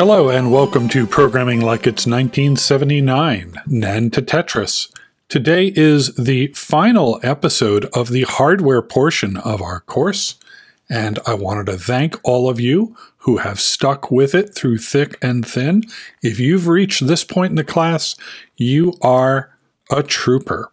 Hello and welcome to Programming Like It's 1979, NAND to Tetris. Today is the final episode of the hardware portion of our course, and I wanted to thank all of you who have stuck with it through thick and thin. If you've reached this point in the class, you are a trooper.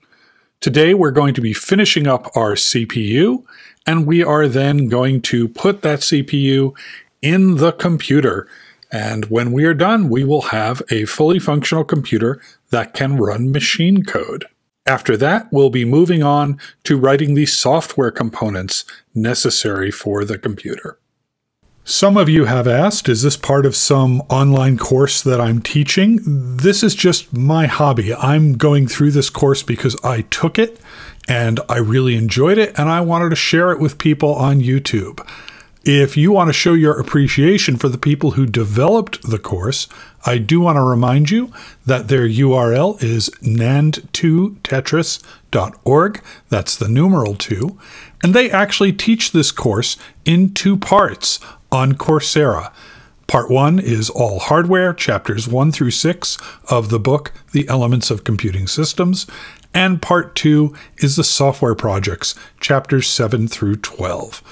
Today we're going to be finishing up our CPU, and we are then going to put that CPU in the computer. And when we are done, we will have a fully functional computer that can run machine code. After that, we'll be moving on to writing the software components necessary for the computer. Some of you have asked, is this part of some online course that I'm teaching? This is just my hobby. I'm going through this course because I took it and I really enjoyed it and I wanted to share it with people on YouTube. If you want to show your appreciation for the people who developed the course, I do want to remind you that their URL is nand2tetris.org. That's the numeral 2. And they actually teach this course in two parts on Coursera. Part 1 is all hardware, chapters 1 through 6 of the book The Elements of Computing Systems, and part 2 is the software projects, chapters 7 through 12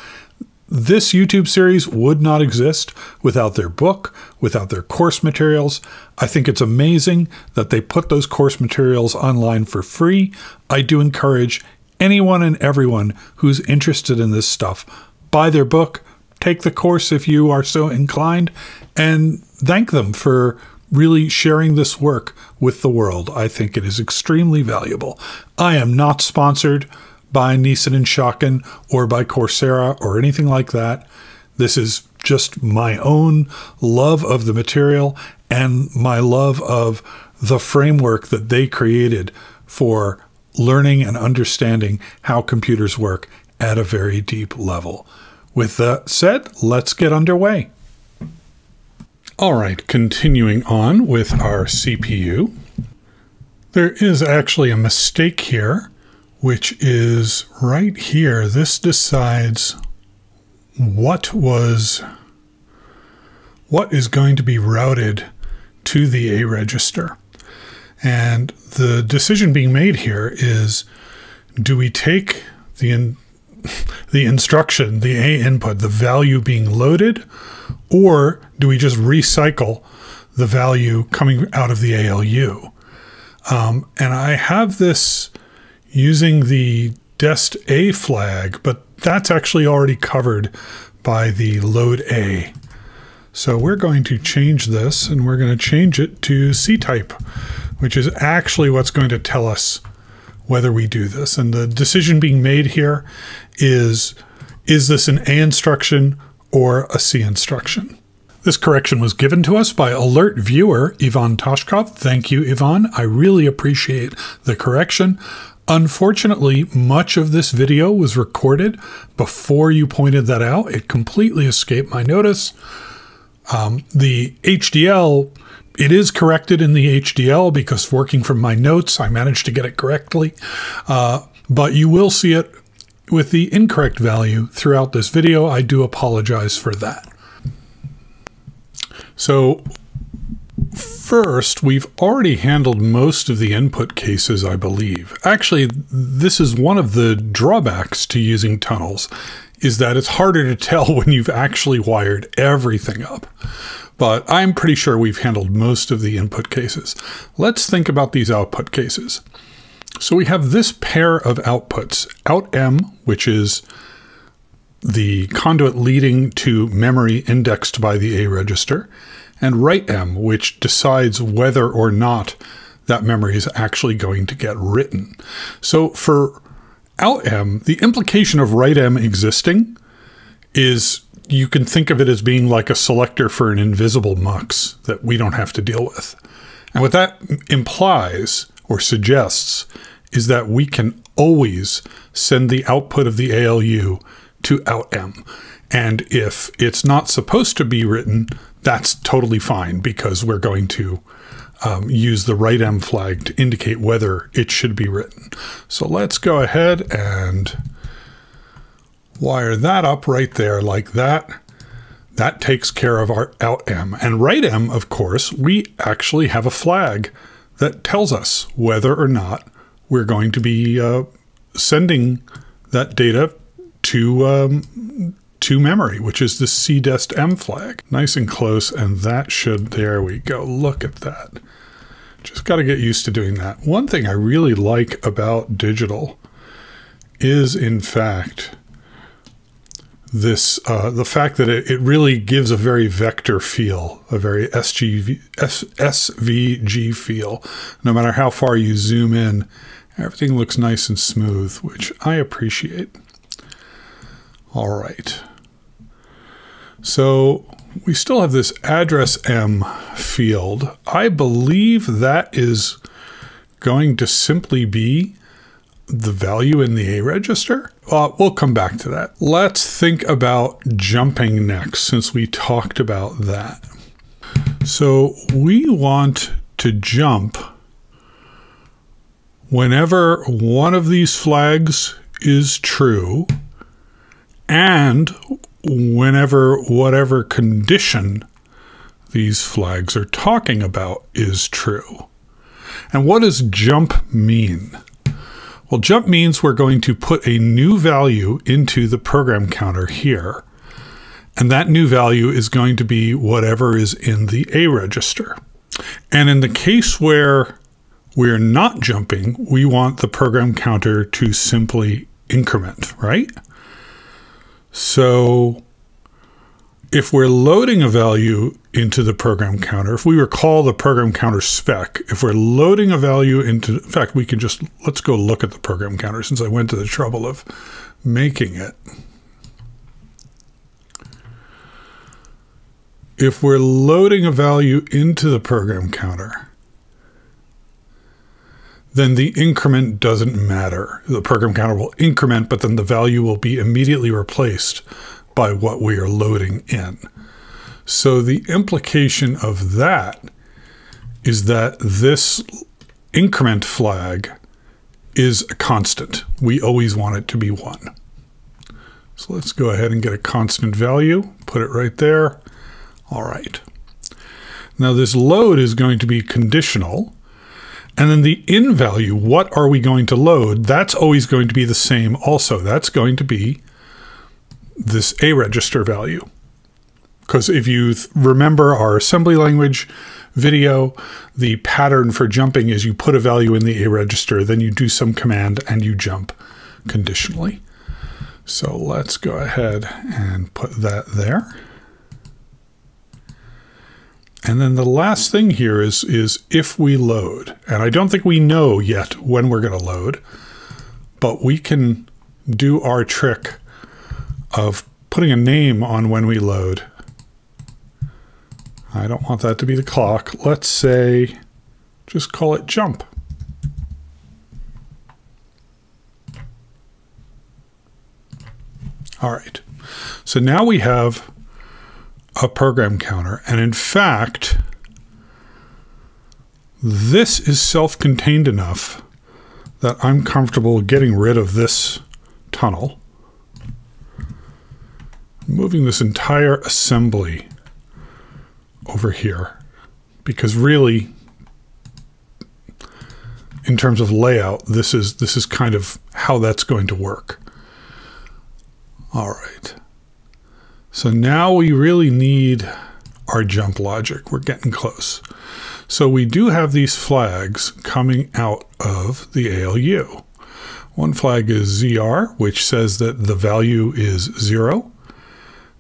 this YouTube series would not exist without their book, without their course materials. I think it's amazing that they put those course materials online for free. I do encourage anyone and everyone who's interested in this stuff buy their book, take the course if you are so inclined, and thank them for really sharing this work with the world. I think it is extremely valuable. I am not sponsored by Nisan and Schocken or by Coursera or anything like that. This is just my own love of the material and my love of the framework that they created for learning and understanding how computers work at a very deep level. With that said, let's get underway. All right, continuing on with our CPU. There is actually a mistake here which is right here. This decides what was what is going to be routed to the A register. And the decision being made here is do we take the in, the instruction, the A input, the value being loaded, or do we just recycle the value coming out of the ALU? Um, and I have this using the dest A flag, but that's actually already covered by the load A. So we're going to change this and we're going to change it to C type, which is actually what's going to tell us whether we do this. And the decision being made here is, is this an A instruction or a C instruction? This correction was given to us by alert viewer Ivan Toshkov. Thank you, Ivan. I really appreciate the correction. Unfortunately, much of this video was recorded before you pointed that out. It completely escaped my notice. Um, the HDL, it is corrected in the HDL because working from my notes, I managed to get it correctly. Uh, but you will see it with the incorrect value throughout this video. I do apologize for that. So First, we've already handled most of the input cases, I believe. Actually, this is one of the drawbacks to using tunnels, is that it's harder to tell when you've actually wired everything up. But I'm pretty sure we've handled most of the input cases. Let's think about these output cases. So we have this pair of outputs, out M, which is the conduit leading to memory indexed by the A register, and write M, which decides whether or not that memory is actually going to get written. So for out M, the implication of write M existing is you can think of it as being like a selector for an invisible mux that we don't have to deal with. And what that implies or suggests is that we can always send the output of the ALU to out M. And if it's not supposed to be written, that's totally fine because we're going to um, use the write M flag to indicate whether it should be written. So let's go ahead and wire that up right there like that. That takes care of our out M. And right M, of course, we actually have a flag that tells us whether or not we're going to be uh, sending that data to um, to memory, which is the cdest m flag. Nice and close, and that should, there we go. Look at that. Just got to get used to doing that. One thing I really like about digital is, in fact, this uh, the fact that it, it really gives a very vector feel, a very SGV, S, SVG feel. No matter how far you zoom in, everything looks nice and smooth, which I appreciate. All right. So we still have this address M field. I believe that is going to simply be the value in the A register. Uh, we'll come back to that. Let's think about jumping next since we talked about that. So we want to jump whenever one of these flags is true and whenever whatever condition these flags are talking about is true. And what does jump mean? Well, jump means we're going to put a new value into the program counter here. And that new value is going to be whatever is in the A register. And in the case where we're not jumping, we want the program counter to simply increment, right? So if we're loading a value into the program counter, if we recall the program counter spec, if we're loading a value into, in fact, we can just, let's go look at the program counter since I went to the trouble of making it. If we're loading a value into the program counter, then the increment doesn't matter. The program counter will increment, but then the value will be immediately replaced by what we are loading in. So the implication of that is that this increment flag is a constant. We always want it to be 1. So let's go ahead and get a constant value, put it right there. All right. Now this load is going to be conditional. And then the in value, what are we going to load? That's always going to be the same also. That's going to be this A register value. Because if you remember our assembly language video, the pattern for jumping is you put a value in the A register, then you do some command and you jump conditionally. So let's go ahead and put that there. And then the last thing here is, is if we load, and I don't think we know yet when we're going to load, but we can do our trick of putting a name on when we load. I don't want that to be the clock. Let's say, just call it jump. All right. So now we have a program counter. And in fact, this is self-contained enough that I'm comfortable getting rid of this tunnel, moving this entire assembly over here, because really, in terms of layout, this is this is kind of how that's going to work. All right. So now we really need our jump logic. We're getting close. So we do have these flags coming out of the ALU. One flag is ZR, which says that the value is zero.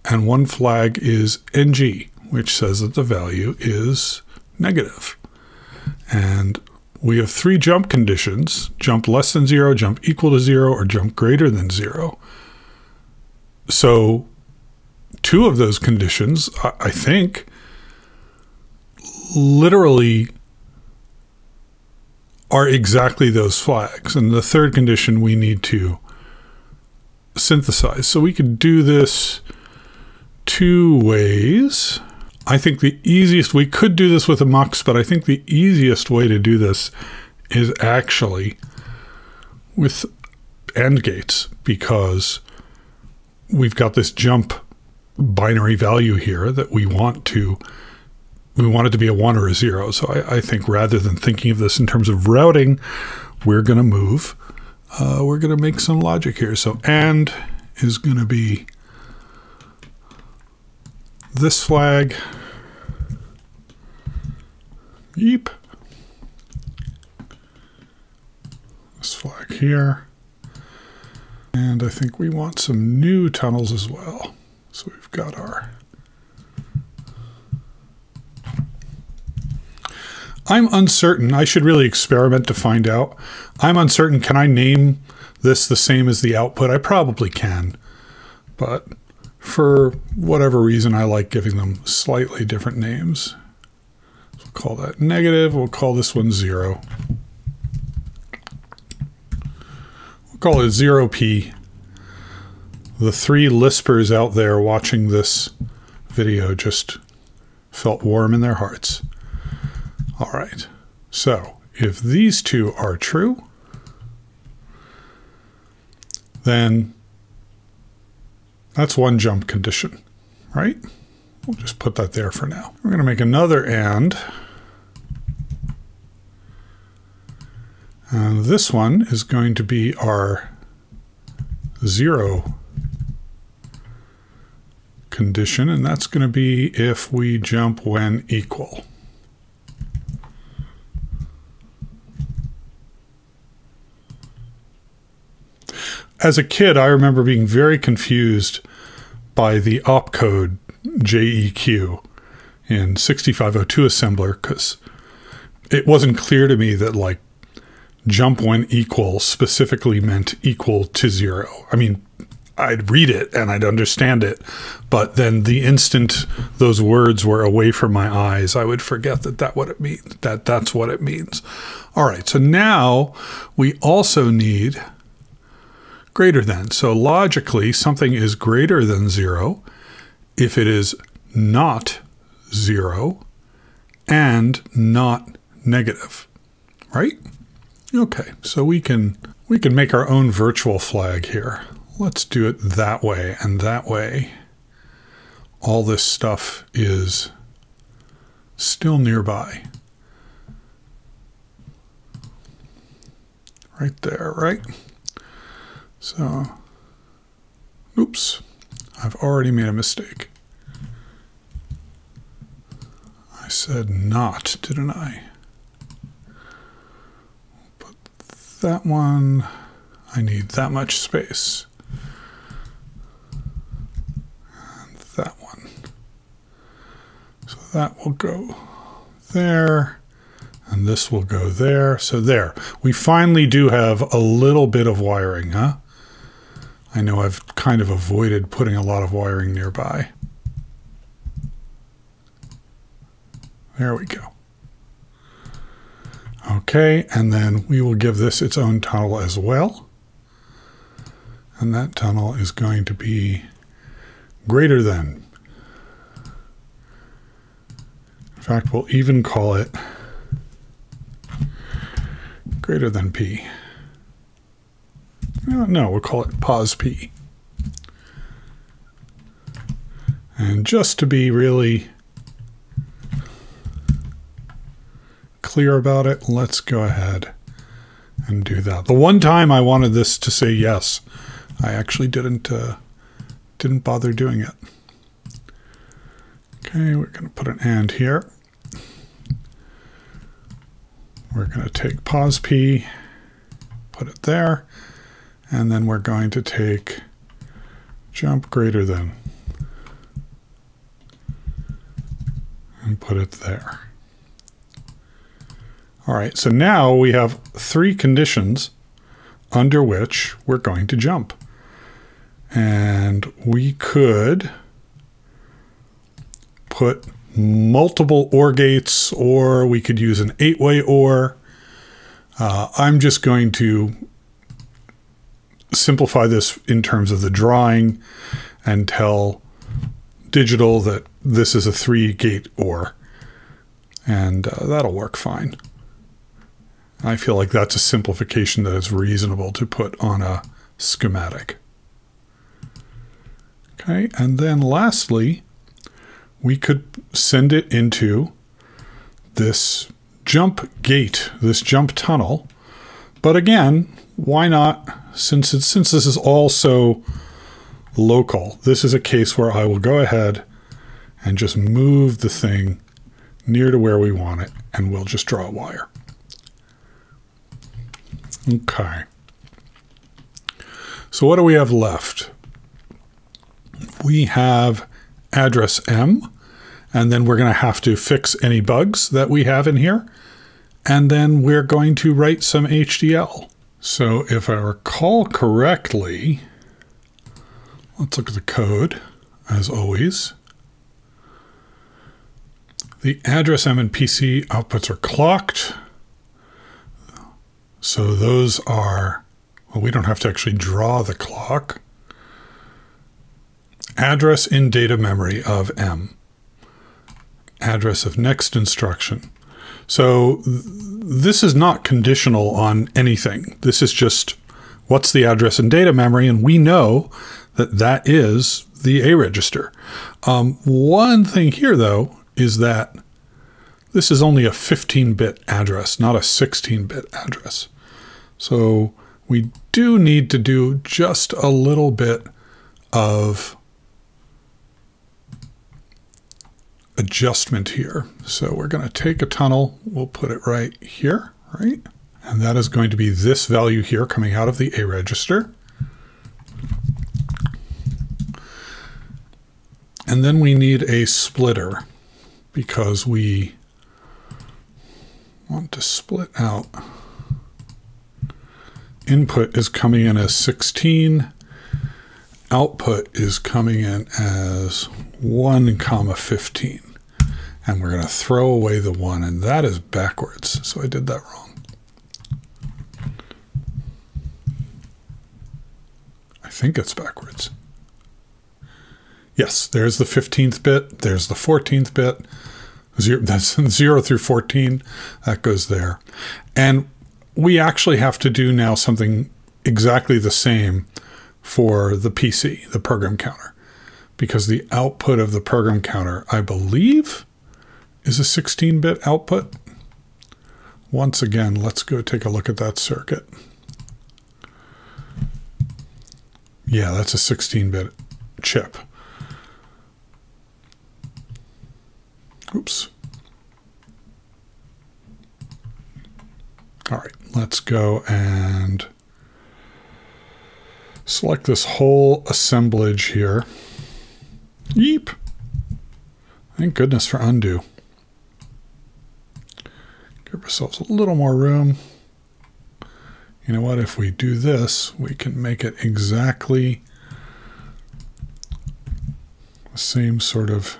And one flag is NG, which says that the value is negative. And we have three jump conditions, jump less than zero, jump equal to zero, or jump greater than zero. So two of those conditions, I think, literally are exactly those flags. And the third condition we need to synthesize. So we could do this two ways. I think the easiest, we could do this with a mux, but I think the easiest way to do this is actually with AND gates because we've got this jump binary value here that we want to we want it to be a one or a zero. So I, I think rather than thinking of this in terms of routing, we're going to move. Uh, we're going to make some logic here. So and is going to be this flag. Yeep. This flag here. And I think we want some new tunnels as well. So we've got our I'm uncertain. I should really experiment to find out. I'm uncertain. Can I name this the same as the output? I probably can. But for whatever reason, I like giving them slightly different names. We'll call that negative. We'll call this one zero. We'll call it zerop. The three lispers out there watching this video just felt warm in their hearts. All right. So if these two are true, then that's one jump condition, right? We'll just put that there for now. We're going to make another AND. And this one is going to be our zero condition, and that's going to be if we jump when equal. as a kid, I remember being very confused by the opcode JEQ in 6502 assembler because it wasn't clear to me that like jump when equal specifically meant equal to zero. I mean, I'd read it and I'd understand it, but then the instant those words were away from my eyes, I would forget that that what it means. That that's what it means. All right, so now we also need greater than. So logically, something is greater than zero if it is not zero and not negative, right? Okay, so we can we can make our own virtual flag here. Let's do it that way, and that way all this stuff is still nearby. Right there, right? So, oops, I've already made a mistake. I said not, didn't I? Put that one, I need that much space. And that one. So that will go there and this will go there. So there, we finally do have a little bit of wiring, huh? I know I've kind of avoided putting a lot of wiring nearby. There we go. Okay, and then we will give this its own tunnel as well. And that tunnel is going to be greater than. In fact, we'll even call it greater than P. No, no, we'll call it pos P. And just to be really clear about it, let's go ahead and do that. The one time I wanted this to say yes, I actually didn't uh, didn't bother doing it. Okay, we're going to put an and here. We're going to take pos P, put it there, and then we're going to take jump greater than and put it there. All right, so now we have three conditions under which we're going to jump. And we could put multiple OR gates, or we could use an eight-way OR. Uh, I'm just going to simplify this in terms of the drawing and tell digital that this is a three gate OR. And uh, that'll work fine. I feel like that's a simplification that is reasonable to put on a schematic. Okay, and then lastly, we could send it into this jump gate, this jump tunnel. But again, why not? Since it's, since this is all so local, this is a case where I will go ahead and just move the thing near to where we want it, and we'll just draw a wire. Okay. So what do we have left? We have address M, and then we're going to have to fix any bugs that we have in here. And then we're going to write some HDL. So if I recall correctly, let's look at the code as always. The address M and PC outputs are clocked. So those are, well, we don't have to actually draw the clock. Address in data memory of M. Address of next instruction. So th this is not conditional on anything. This is just what's the address in data memory, and we know that that is the A register. Um, one thing here, though, is that this is only a 15-bit address, not a 16-bit address. So we do need to do just a little bit of adjustment here. So we're going to take a tunnel, we'll put it right here, right? And that is going to be this value here coming out of the A register. And then we need a splitter because we want to split out. Input is coming in as 16. Output is coming in as 1 comma 15. And we're going to throw away the 1, and that is backwards. So I did that wrong. I think it's backwards. Yes, there's the 15th bit. There's the 14th bit. Zero, that's 0 through 14. That goes there. And we actually have to do now something exactly the same for the PC, the program counter, because the output of the program counter, I believe, is a 16 bit output. Once again, let's go take a look at that circuit. Yeah, that's a 16 bit chip. Oops. All right, let's go and select this whole assemblage here. Yeep. Thank goodness for undo. Give ourselves a little more room. You know what? If we do this, we can make it exactly the same sort of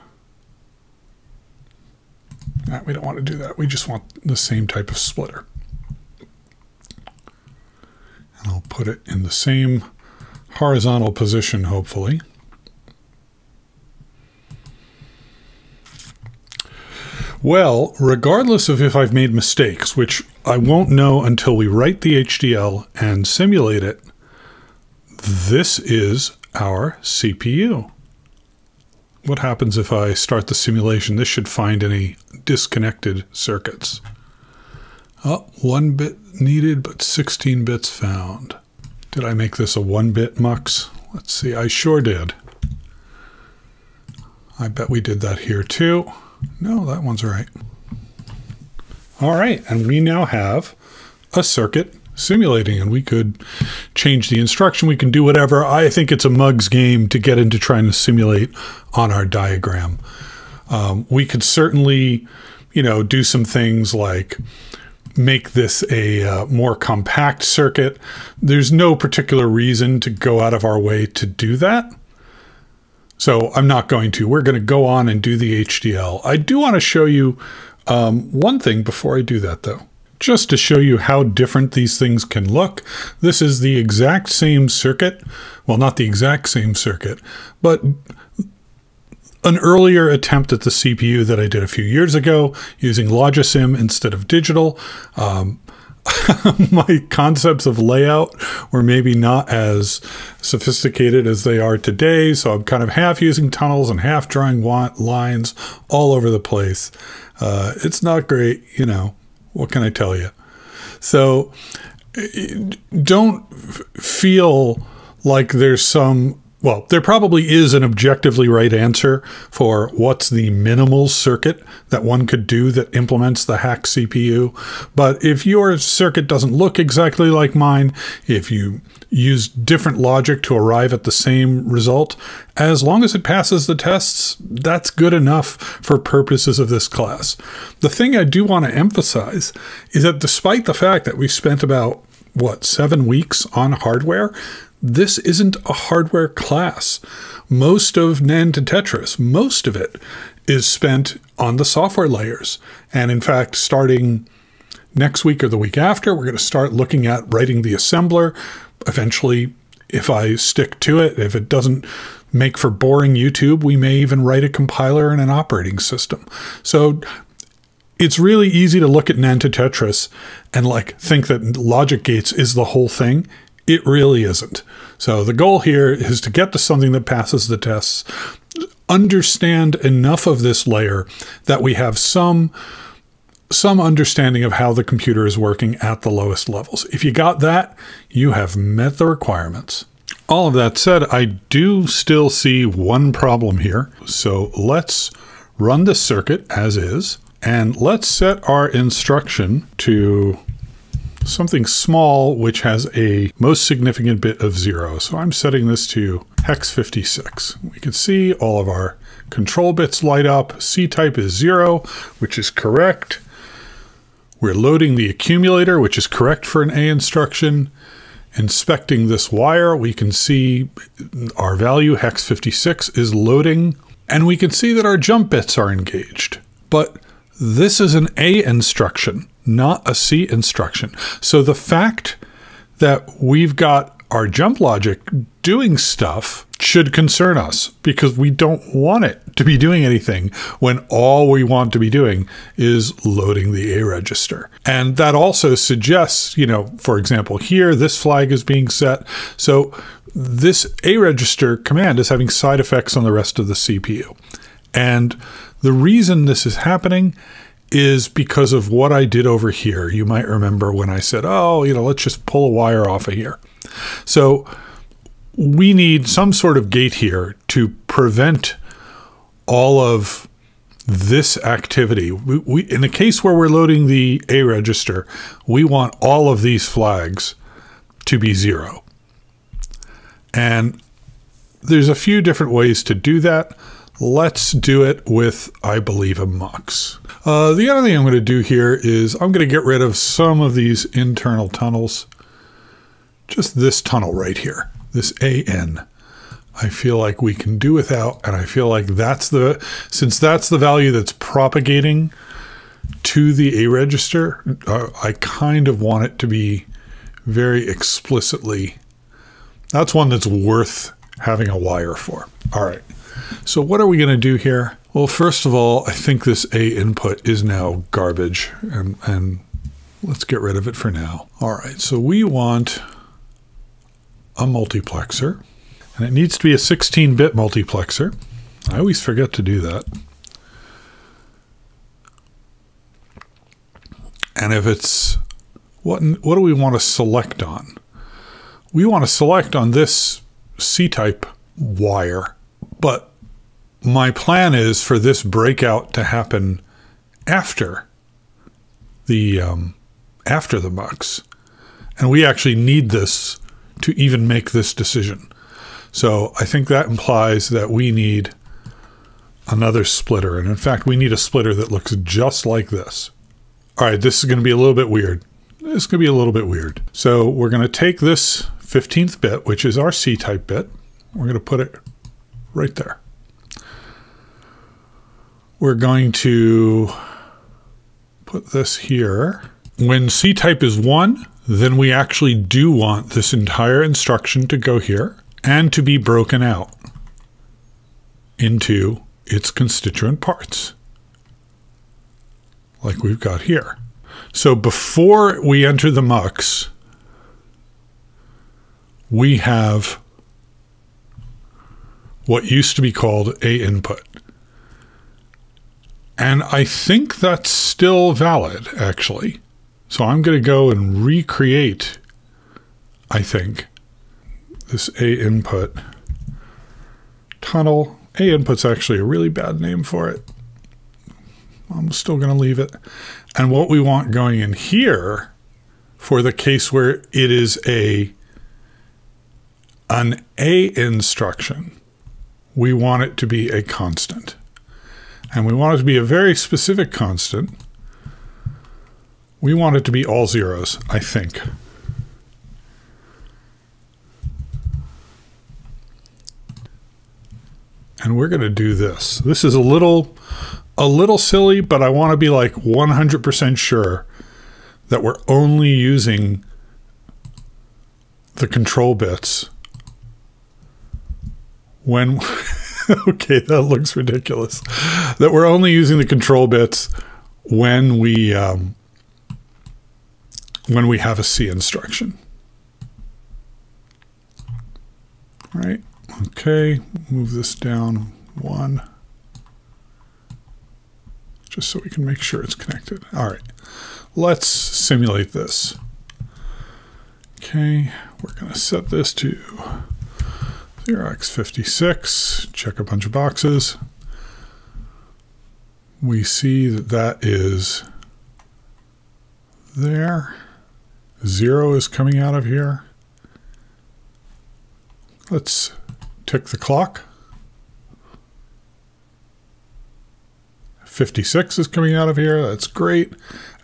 ah, we don't want to do that. We just want the same type of splitter. And I'll put it in the same horizontal position, hopefully. Well, regardless of if I've made mistakes, which I won't know until we write the HDL and simulate it, this is our CPU. What happens if I start the simulation? This should find any disconnected circuits. Oh, one bit needed, but 16 bits found. Did I make this a one bit mux? Let's see, I sure did. I bet we did that here too. No, that one's right. All right, and we now have a circuit simulating and we could change the instruction. We can do whatever. I think it's a mug's game to get into trying to simulate on our diagram. Um, we could certainly, you know, do some things like make this a uh, more compact circuit. There's no particular reason to go out of our way to do that. So I'm not going to. We're going to go on and do the HDL. I do want to show you um, one thing before I do that, though. Just to show you how different these things can look, this is the exact same circuit. Well, not the exact same circuit, but an earlier attempt at the CPU that I did a few years ago using Logisim instead of digital. Um, my concepts of layout were maybe not as sophisticated as they are today. So I'm kind of half using tunnels and half drawing lines all over the place. Uh, it's not great, you know. What can I tell you? So don't feel like there's some well, there probably is an objectively right answer for what's the minimal circuit that one could do that implements the hack CPU. But if your circuit doesn't look exactly like mine, if you use different logic to arrive at the same result, as long as it passes the tests, that's good enough for purposes of this class. The thing I do want to emphasize is that despite the fact that we spent about what, seven weeks on hardware, this isn't a hardware class. Most of NAND to Tetris, most of it is spent on the software layers. And in fact, starting next week or the week after, we're going to start looking at writing the assembler. Eventually, if I stick to it, if it doesn't make for boring YouTube, we may even write a compiler and an operating system. So it's really easy to look at NAND to Tetris and like think that logic gates is the whole thing. It really isn't. So the goal here is to get to something that passes the tests, understand enough of this layer that we have some some understanding of how the computer is working at the lowest levels. If you got that, you have met the requirements. All of that said, I do still see one problem here. So let's run the circuit as is, and let's set our instruction to something small which has a most significant bit of zero. So I'm setting this to hex 56. We can see all of our control bits light up. C type is zero, which is correct. We're loading the accumulator, which is correct for an A instruction. Inspecting this wire, we can see our value, hex 56, is loading. And we can see that our jump bits are engaged. But this is an A instruction not a C instruction. So the fact that we've got our jump logic doing stuff should concern us because we don't want it to be doing anything when all we want to be doing is loading the A register. And that also suggests, you know, for example, here this flag is being set. So this A register command is having side effects on the rest of the CPU. And the reason this is happening is because of what I did over here. You might remember when I said, oh, you know, let's just pull a wire off of here. So we need some sort of gate here to prevent all of this activity. We, we, in the case where we're loading the A register, we want all of these flags to be zero. And there's a few different ways to do that. Let's do it with, I believe, a mux. Uh, the other thing I'm going to do here is I'm going to get rid of some of these internal tunnels. Just this tunnel right here, this AN. I feel like we can do without, and I feel like that's the, since that's the value that's propagating to the A register, uh, I kind of want it to be very explicitly, that's one that's worth having a wire for. All right. So what are we going to do here? Well, first of all, I think this A input is now garbage, and, and let's get rid of it for now. All right, so we want a multiplexer, and it needs to be a 16-bit multiplexer. I always forget to do that. And if it's, what, what do we want to select on? We want to select on this C-type wire, but my plan is for this breakout to happen after the um, after the mux, and we actually need this to even make this decision. So I think that implies that we need another splitter, and in fact, we need a splitter that looks just like this. All right, this is going to be a little bit weird. This is going to be a little bit weird. So we're going to take this 15th bit, which is our C-type bit. We're going to put it right there we're going to put this here. When C-type is 1, then we actually do want this entire instruction to go here and to be broken out into its constituent parts, like we've got here. So before we enter the mux, we have what used to be called a input. And I think that's still valid, actually. So I'm going to go and recreate, I think, this A input tunnel. A input's actually a really bad name for it. I'm still going to leave it. And what we want going in here for the case where it is a an A instruction, we want it to be a constant. And we want it to be a very specific constant. We want it to be all zeros, I think. And we're going to do this. This is a little a little silly, but I want to be like 100% sure that we're only using the control bits when okay, that looks ridiculous. That we're only using the control bits when we um, when we have a C instruction. Right. Okay. Move this down one, just so we can make sure it's connected. All right. Let's simulate this. Okay, we're to set this to 0x56, check a bunch of boxes. We see that that is there. Zero is coming out of here. Let's tick the clock. 56 is coming out of here. That's great.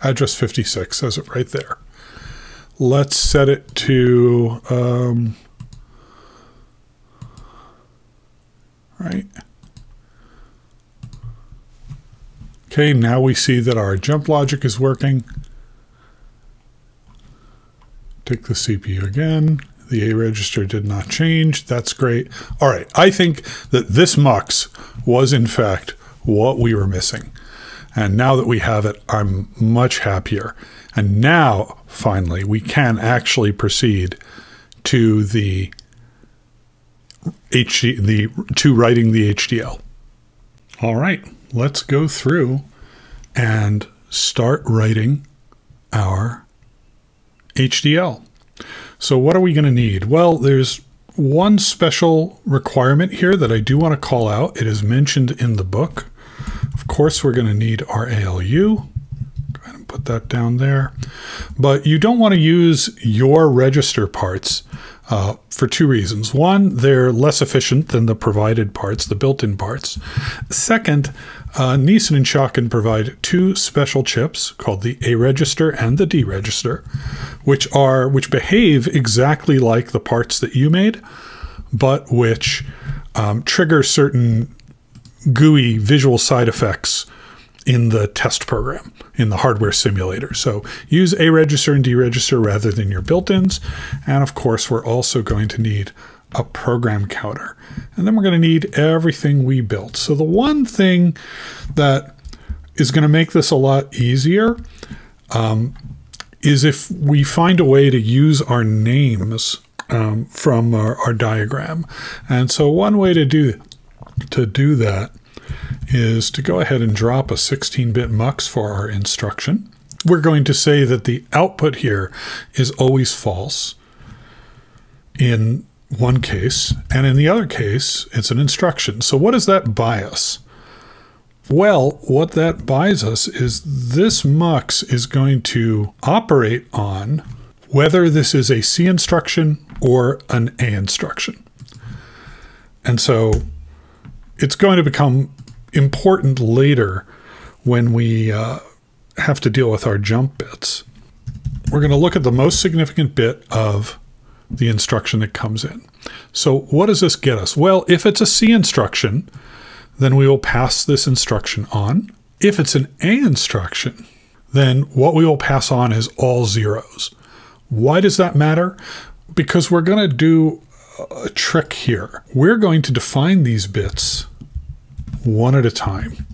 Address 56 says it right there. Let's set it to um, right? Okay, now we see that our jump logic is working. Take the CPU again. The A register did not change. That's great. All right, I think that this mux was in fact what we were missing. And now that we have it, I'm much happier. And now, finally, we can actually proceed to the HD, the to writing the HDL. All right, let's go through and start writing our HDL. So what are we going to need? Well, there's one special requirement here that I do want to call out. It is mentioned in the book. Of course, we're going to need our ALU. Go ahead and put that down there. But you don't want to use your register parts uh, for two reasons. One, they're less efficient than the provided parts, the built-in parts. Second, uh, Nisan and Schocken provide two special chips called the A register and the D register, which are which behave exactly like the parts that you made, but which um, trigger certain GUI visual side effects in the test program in the hardware simulator. So use A register and D register rather than your built-ins. And of course, we're also going to need a program counter. And then we're going to need everything we built. So the one thing that is going to make this a lot easier um, is if we find a way to use our names um, from our, our diagram. And so one way to do to do that is to go ahead and drop a 16-bit mux for our instruction. We're going to say that the output here is always false in one case, and in the other case, it's an instruction. So what does that buy us? Well, what that buys us is this mux is going to operate on whether this is a C instruction or an A instruction. And so it's going to become important later when we uh, have to deal with our jump bits. We're going to look at the most significant bit of the instruction that comes in. So what does this get us? Well, if it's a C instruction, then we will pass this instruction on. If it's an A instruction, then what we will pass on is all zeros. Why does that matter? Because we're going to do a trick here. We're going to define these bits one at a time.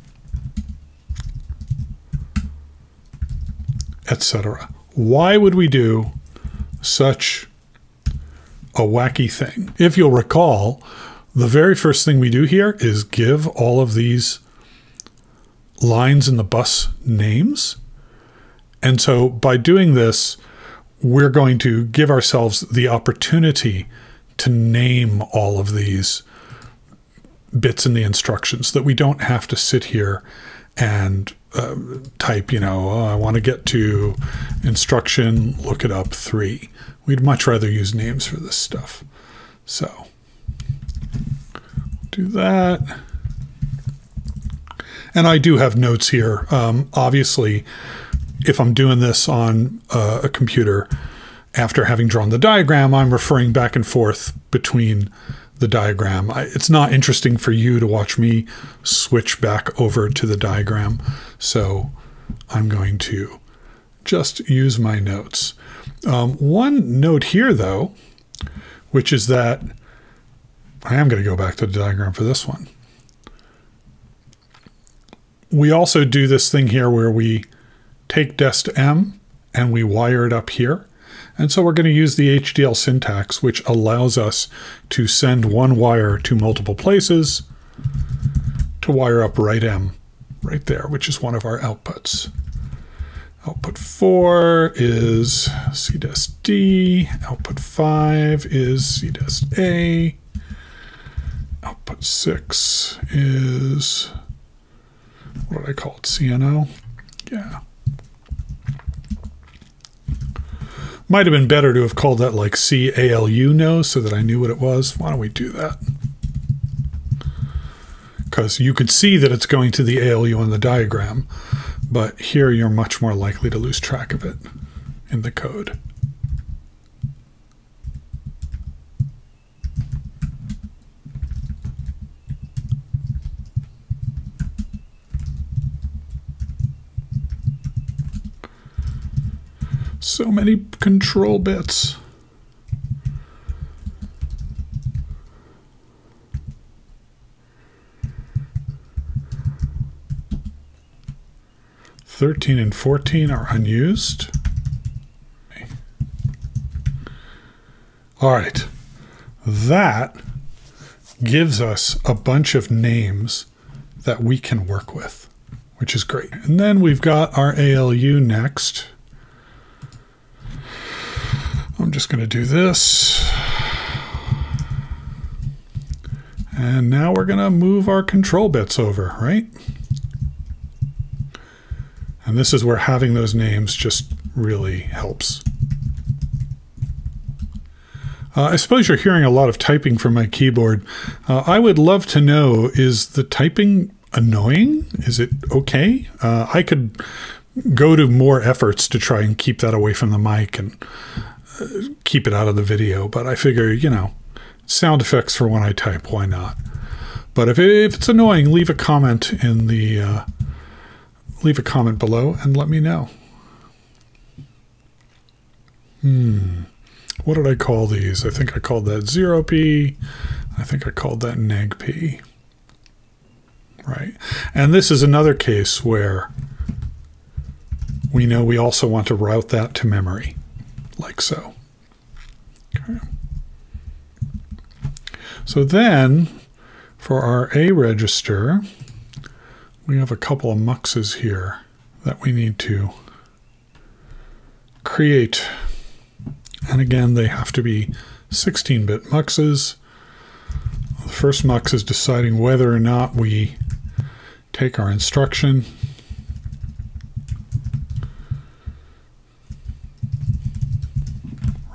etc. Why would we do such a wacky thing? If you'll recall, the very first thing we do here is give all of these lines in the bus names. And so by doing this, we're going to give ourselves the opportunity to name all of these bits in the instructions that we don't have to sit here and uh, type, you know, oh, I want to get to instruction, look it up three. We'd much rather use names for this stuff. So do that. And I do have notes here. Um, obviously, if I'm doing this on uh, a computer, after having drawn the diagram, I'm referring back and forth between the diagram. I, it's not interesting for you to watch me switch back over to the diagram. So I'm going to just use my notes. Um, one note here, though, which is that I am going to go back to the diagram for this one. We also do this thing here where we take dest m and we wire it up here. And so we're going to use the HDL syntax, which allows us to send one wire to multiple places to wire up right M right there, which is one of our outputs. Output 4 is CDEST D. Output 5 is CDEST A. Output 6 is, what did I call it, CNO? Yeah. Might have been better to have called that like C-A-L-U no so that I knew what it was. Why don't we do that? Because you could see that it's going to the ALU on the diagram, but here you're much more likely to lose track of it in the code. So many control bits. Thirteen and fourteen are unused. All right. That gives us a bunch of names that we can work with, which is great. And then we've got our ALU next. I'm just going to do this. And now we're going to move our control bits over, right? And this is where having those names just really helps. Uh, I suppose you're hearing a lot of typing from my keyboard. Uh, I would love to know, is the typing annoying? Is it okay? Uh, I could go to more efforts to try and keep that away from the mic and keep it out of the video, but I figure, you know, sound effects for when I type, why not? But if, if it's annoying, leave a comment in the uh, leave a comment below and let me know. Hmm. What did I call these? I think I called that zerop. I think I called that neg-p. Right. And this is another case where we know we also want to route that to memory like so. Okay. So then for our A register, we have a couple of muxes here that we need to create. And again, they have to be 16-bit muxes. The first mux is deciding whether or not we take our instruction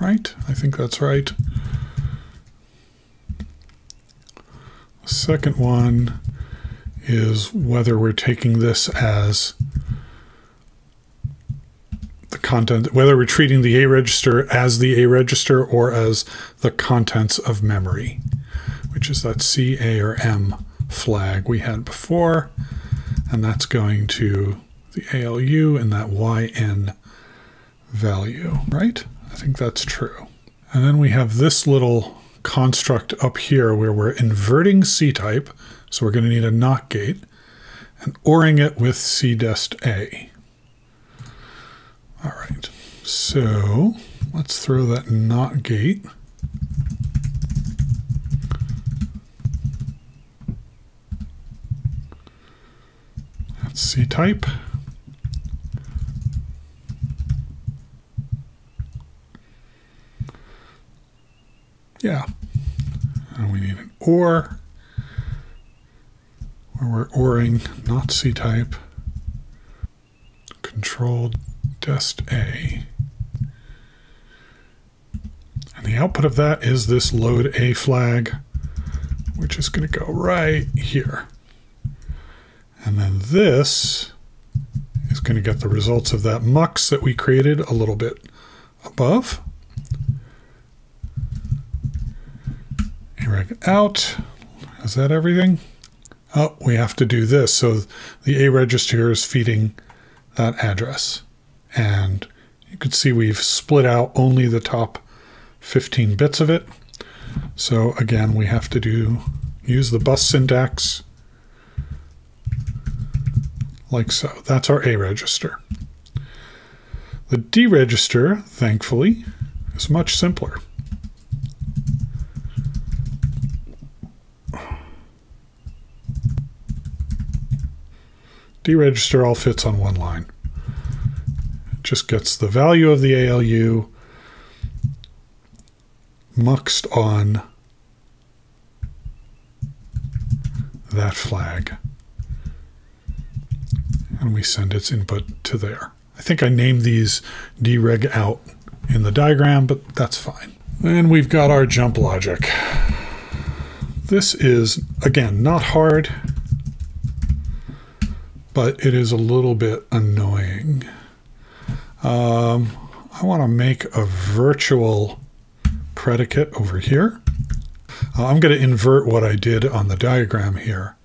right? I think that's right. The second one is whether we're taking this as the content, whether we're treating the A register as the A register or as the contents of memory, which is that C, A, or M flag we had before. And that's going to the ALU and that YN value, right? I think that's true. And then we have this little construct up here where we're inverting C-type, so we're going to need a NOT gate, and ORing it with CDEST A. All right, so let's throw that not gate. That's C Yeah. And we need an OR, where we're ORing not C type. Control dest A. And the output of that is this load A flag, which is going to go right here. And then this is going to get the results of that mux that we created a little bit above. Areg out. Is that everything? Oh, we have to do this. So the A register is feeding that address. And you can see we've split out only the top 15 bits of it. So again, we have to do use the bus syntax like so. That's our A register. The D register, thankfully, is much simpler. Deregister all fits on one line. It just gets the value of the ALU muxed on that flag. And we send its input to there. I think I named these dereg out in the diagram, but that's fine. And we've got our jump logic. This is, again, not hard but it is a little bit annoying. Um, I want to make a virtual predicate over here. Uh, I'm going to invert what I did on the diagram here.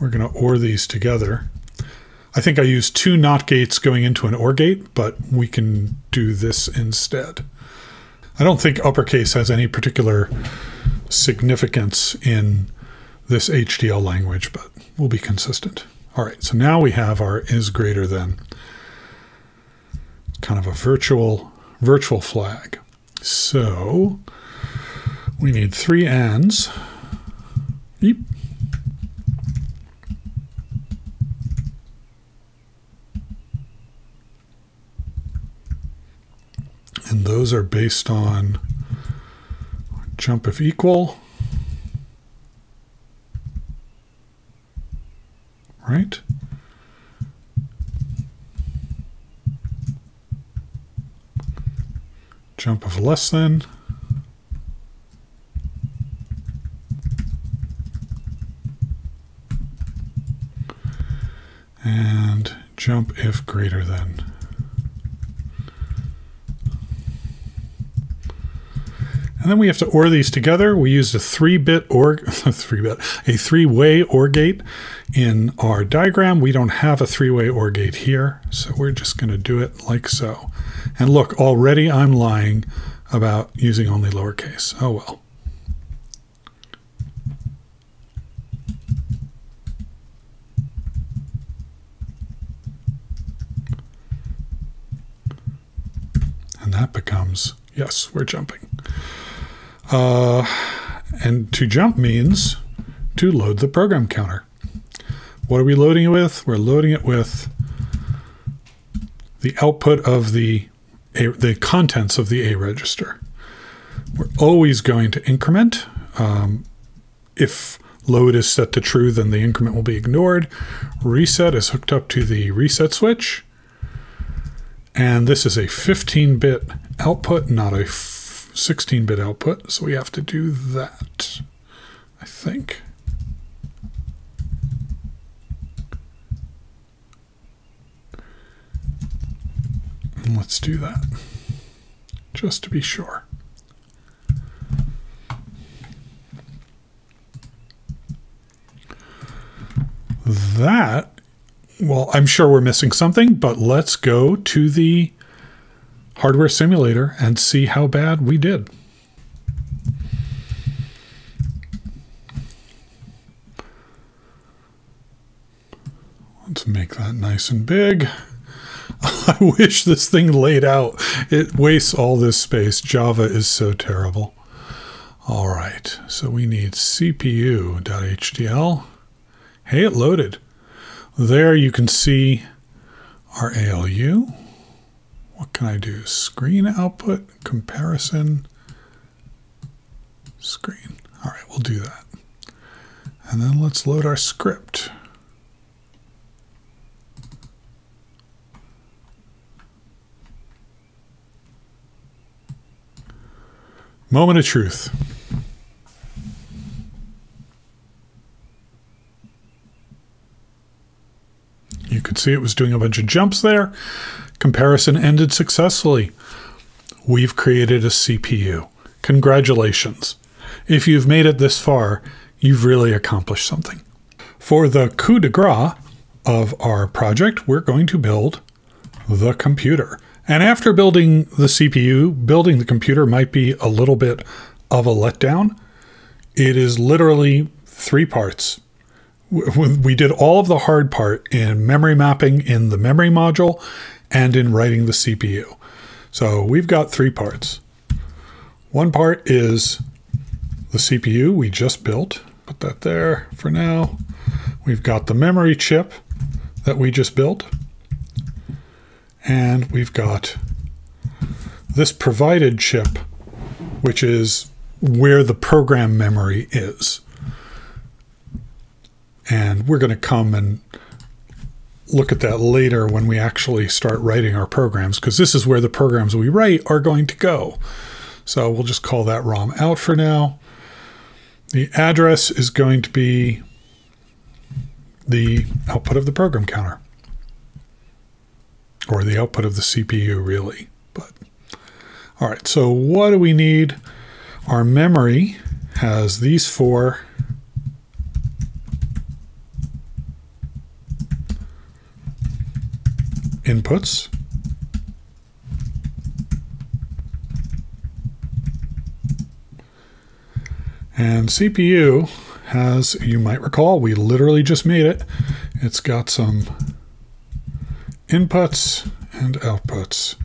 We're going to OR these together. I think I used two NOT gates going into an OR gate, but we can do this instead. I don't think uppercase has any particular significance in this HDL language, but we'll be consistent. All right, so now we have our is greater than kind of a virtual virtual flag. So we need three ands. Yep. And those are based on jump if equal right? Jump of less than. And jump if greater than. And then we have to OR these together. We used a three-bit OR, three-bit, a three-way OR gate in our diagram. We don't have a three-way OR gate here, so we're just going to do it like so. And look, already I'm lying about using only lowercase. Oh well. And that becomes, yes, we're jumping. Uh, and to jump means to load the program counter. What are we loading it with? We're loading it with the output of the a, the contents of the A register. We're always going to increment. Um, if load is set to true, then the increment will be ignored. Reset is hooked up to the reset switch. And this is a 15-bit output, not a 16 bit output, so we have to do that, I think. And let's do that, just to be sure. That, well, I'm sure we're missing something, but let's go to the hardware simulator and see how bad we did. Let's make that nice and big. I wish this thing laid out. It wastes all this space. Java is so terrible. All right, so we need cpu.hdl. Hey, it loaded. There you can see our ALU. What can I do? Screen output, comparison, screen. All right, we'll do that. And then let's load our script. Moment of truth. You could see it was doing a bunch of jumps there. Comparison ended successfully. We've created a CPU. Congratulations. If you've made it this far, you've really accomplished something. For the coup de grace of our project, we're going to build the computer. And after building the CPU, building the computer might be a little bit of a letdown. It is literally three parts. We did all of the hard part in memory mapping in the memory module and in writing the CPU. So we've got three parts. One part is the CPU we just built. Put that there for now. We've got the memory chip that we just built. And we've got this provided chip, which is where the program memory is. And we're going to come and look at that later when we actually start writing our programs, because this is where the programs we write are going to go. So we'll just call that ROM out for now. The address is going to be the output of the program counter or the output of the CPU really. But all right, so what do we need? Our memory has these four inputs. And CPU has, you might recall, we literally just made it. It's got some inputs and outputs.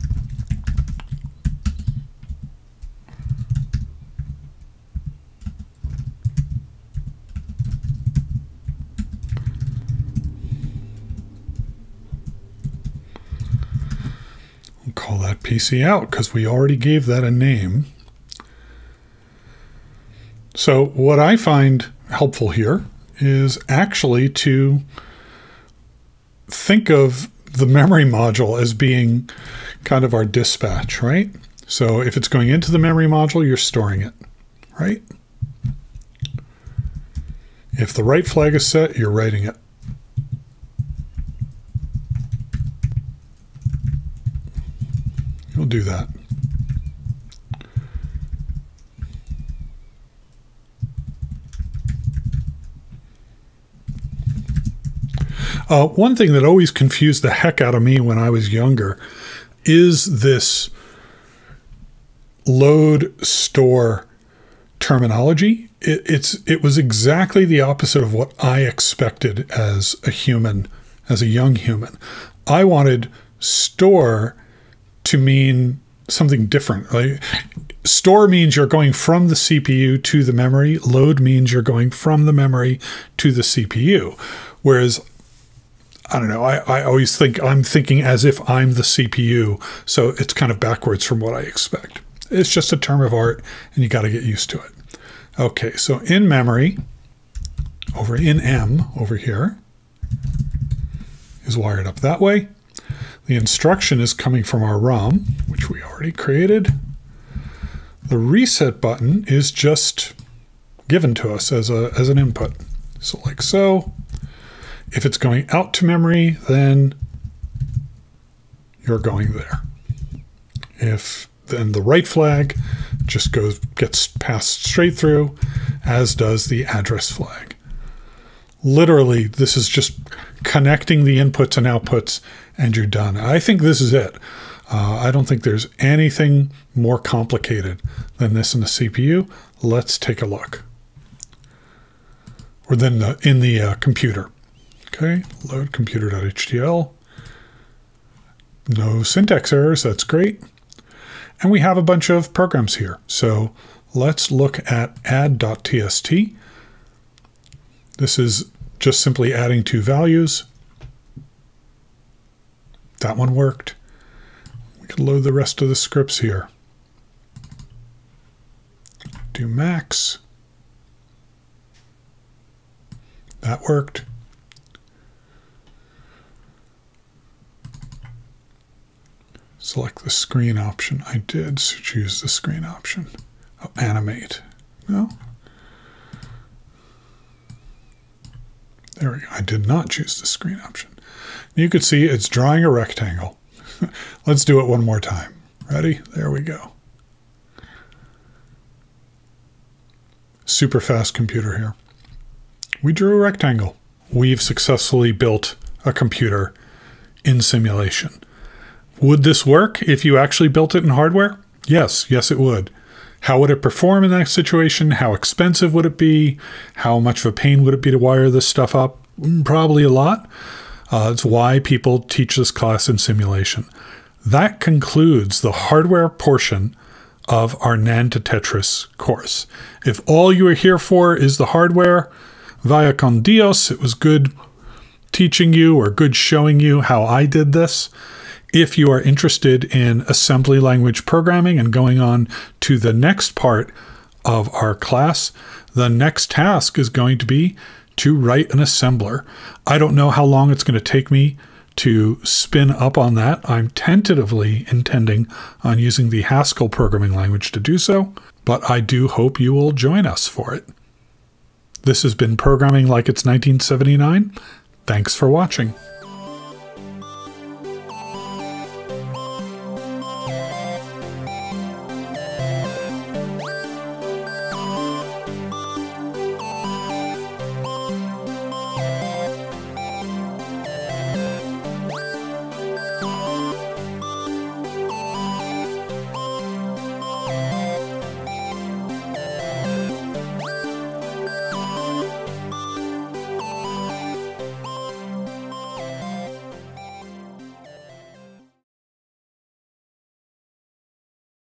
We'll call that PC out because we already gave that a name. So what I find helpful here is actually to think of the memory module as being kind of our dispatch, right? So if it's going into the memory module, you're storing it, right? If the write flag is set, you're writing it. You'll do that. Uh, one thing that always confused the heck out of me when I was younger is this load store terminology. It, it's it was exactly the opposite of what I expected as a human, as a young human. I wanted store to mean something different. Store means you're going from the CPU to the memory. Load means you're going from the memory to the CPU. Whereas I don't know. I, I always think I'm thinking as if I'm the CPU. So it's kind of backwards from what I expect. It's just a term of art and you got to get used to it. Okay, so in memory, over in M over here, is wired up that way. The instruction is coming from our ROM, which we already created. The reset button is just given to us as, a, as an input. So like so. If it's going out to memory, then you're going there. If then the write flag just goes gets passed straight through, as does the address flag. Literally, this is just connecting the inputs and outputs, and you're done. I think this is it. Uh, I don't think there's anything more complicated than this in the CPU. Let's take a look. Or then the, in the uh, computer. Okay, load computer.hdl. No syntax errors, that's great. And we have a bunch of programs here. So let's look at add.tst. This is just simply adding two values. That one worked. We can load the rest of the scripts here. Do max. That worked. Select the screen option. I did choose the screen option. Oh, animate. No. There we go. I did not choose the screen option. You could see it's drawing a rectangle. Let's do it one more time. Ready? There we go. Super fast computer here. We drew a rectangle. We've successfully built a computer in simulation. Would this work if you actually built it in hardware? Yes, yes, it would. How would it perform in that situation? How expensive would it be? How much of a pain would it be to wire this stuff up? Mm, probably a lot. Uh, it's why people teach this class in simulation. That concludes the hardware portion of our NAND to Tetris course. If all you are here for is the hardware, vaya con Dios, it was good teaching you or good showing you how I did this. If you are interested in assembly language programming and going on to the next part of our class, the next task is going to be to write an assembler. I don't know how long it's going to take me to spin up on that. I'm tentatively intending on using the Haskell programming language to do so, but I do hope you will join us for it. This has been Programming Like It's 1979. Thanks for watching.